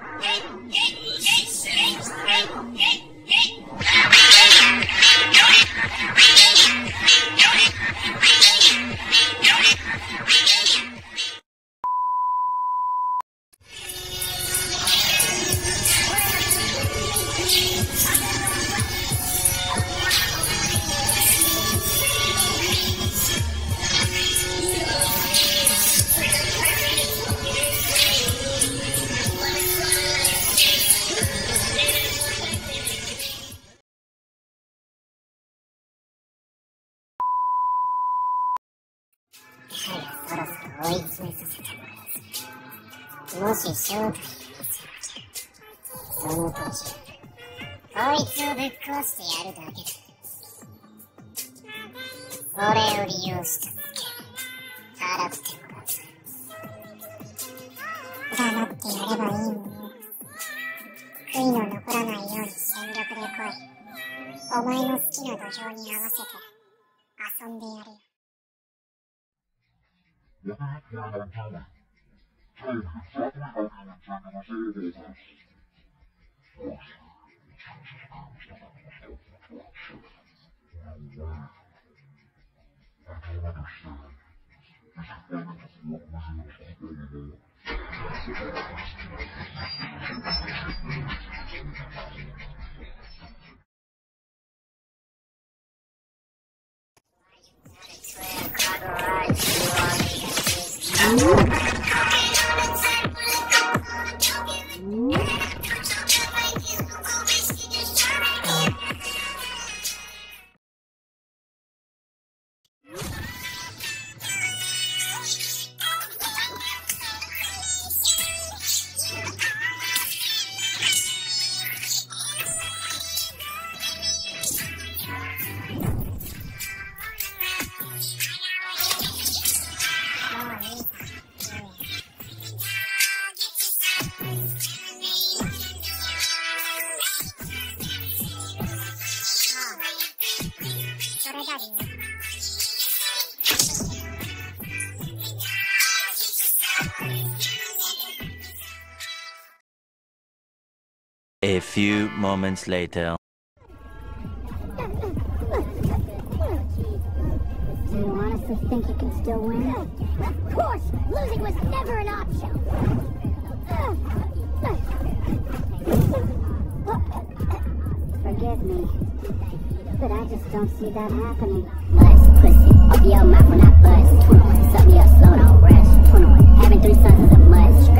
Yeah. そろそろ追い詰めさせてもらうもし正体を見せその時こいつをぶっ壊してやるだけだ俺を利用しただけ払ってもらうぜ黙ってやればいいもの悔いの残らないように全力で来いお前の好きな土俵に合わせて遊んでやるよ What do you plan on doing? Tell me exactly how you intend to resolve all this. I say, it seems his game is defending himself for God's sake. No way. I don't understand. Is he fighting to form Wizard of Football alone? Yeah. A few moments later. Do you honestly think you can still win? Of course! Losing was never an option! Forgive me, but I just don't see that happening. Pussy, when I bust. 21, suck me up slow, don't rush. 21, having three sons is a must.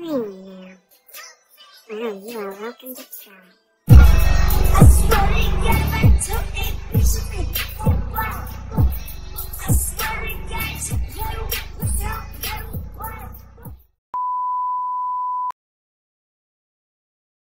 Well, you are welcome to try.